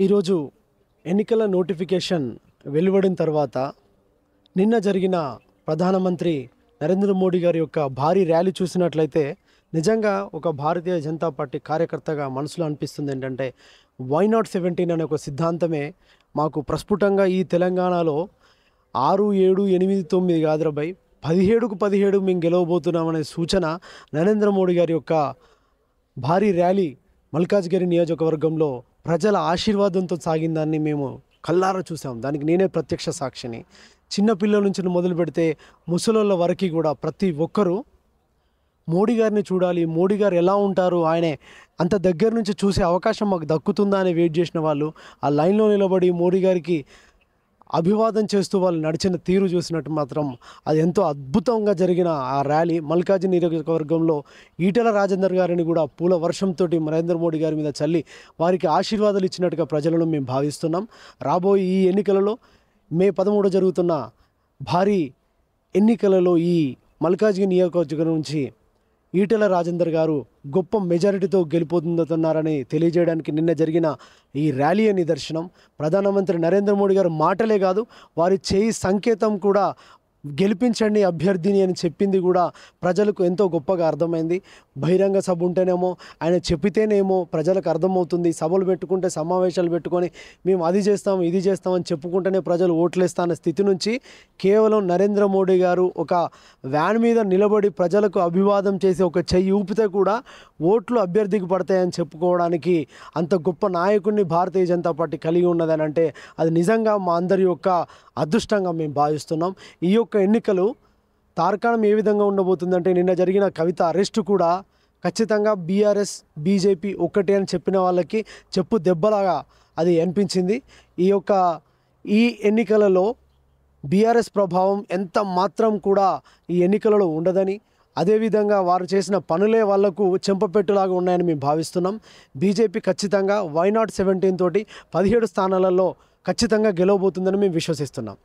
ఈరోజు ఎన్నికల నోటిఫికేషన్ వెలువడిన తర్వాత నిన్న జరిగిన ప్రధానమంత్రి నరేంద్ర మోడీ గారి యొక్క భారీ ర్యాలీ చూసినట్లయితే నిజంగా ఒక భారతీయ జనతా పార్టీ కార్యకర్తగా మనసులో అనిపిస్తుంది ఏంటంటే వై నాట్ సెవెంటీన్ అనే ఒక సిద్ధాంతమే మాకు ప్రస్ఫుటంగా ఈ తెలంగాణలో ఆరు ఏడు ఎనిమిది తొమ్మిది కాదురబై పదిహేడుకు పదిహేడు మేము గెలవబోతున్నామనే సూచన నరేంద్ర మోడీ గారి యొక్క భారీ ర్యాలీ మల్కాజ్గిరి నియోజకవర్గంలో ప్రజల ఆశీర్వాదంతో సాగిందాన్ని మేము కల్లారా చూసాం. దానికి నేనే ప్రత్యక్ష సాక్షిని. చిన్నపిల్లల నుంచి మొదలు పెడితే ముసలోళ్ళ వరకు కూడా ప్రతి ఒక్కరూ మోడీ గారిని చూడాలి మోడీ గారు ఎలా ఉంటారు ఆయన అంత దగ్గర నుంచి చూసే అవకాశం మాకు దక్కుతుందా అని వెయిట్ చేసిన వాళ్ళు ఆ లైన్లో నిలబడి మోడీ గారికి అభివాదం చేస్తూ వాళ్ళు నడిచిన తీరు చూసినట్టు మాత్రం అది ఎంతో అద్భుతంగా జరిగిన ఆ ర్యాలీ. మల్కాజీ నియోజకవర్గంలో ఈటెల రాజేందర్ గారిని కూడా పూల వర్షంతో నరేంద్ర మోడీ గారి మీద చల్లి వారికి ఆశీర్వాదాలు ఇచ్చినట్టుగా ప్రజలను మేము భావిస్తున్నాం. రాబోయే ఈ ఎన్నికలలో మే పదమూడు జరుగుతున్న భారీ ఎన్నికలలో ఈ మల్కాజ్గిరి నియోజకవర్గం నుంచి ఈటెల రాజేందర్ గారు గొప్ప మెజారిటీతో గెలిపోతుందన్నారని తెలియజేయడానికి నిన్న జరిగిన ఈ ర్యాలీ నిదర్శనం. ప్రధానమంత్రి నరేంద్ర మోడీ గారు మాటలే కాదు వారి చేయి సంకేతం కూడా గెలిపించండి అభ్యర్థిని అని చెప్పింది కూడా ప్రజలకు ఎంతో గొప్పగా అర్థమైంది. బహిరంగ సభ ఉంటేనేమో ఆయన చెప్పితేనేమో ప్రజలకు అర్థమవుతుంది. సభలు పెట్టుకుంటే సమావేశాలు పెట్టుకొని మేము అది చేస్తాం ఇది చేస్తామని చెప్పుకుంటేనే ప్రజలు ఓట్లేస్తాన్న స్థితి నుంచి కేవలం నరేంద్ర మోడీ గారు ఒక వ్యాన్ మీద నిలబడి ప్రజలకు అభివాదం చేసి ఒక చెయ్యి ఊపితే కూడా ఓట్లు అభ్యర్థికి పడతాయని చెప్పుకోవడానికి అంత గొప్ప నాయకుడిని భారతీయ జనతా పార్టీ కలిగి ఉన్నదని అంటే అది నిజంగా మా అందరి యొక్క అదృష్టంగా మేము భావిస్తున్నాం. ఈ యొక్క ఎన్నికలు తార్కాణం ఏ విధంగా ఉండబోతుందంటే నిన్న జరిగిన కవిత అరెస్ట్ కూడా ఖచ్చితంగా బీఆర్ఎస్ బీజేపీ ఒక్కటే అని చెప్పిన వాళ్ళకి చెప్పు దెబ్బలాగా అది అనిపించింది. ఈ యొక్క ఈ ఎన్నికలలో బీఆర్ఎస్ ప్రభావం ఎంత మాత్రం కూడా ఈ ఎన్నికలలో ఉండదని అదేవిధంగా వారు చేసిన పనులే వాళ్ళకు చెంపపెట్టులాగా ఉన్నాయని మేము భావిస్తున్నాం. బీజేపీ ఖచ్చితంగా వై నాట్ సెవెంటీన్ తోటి పదిహేడు స్థానాలలో ఖచ్చితంగా గెలవబోతుందని మేము విశ్వసిస్తున్నాం.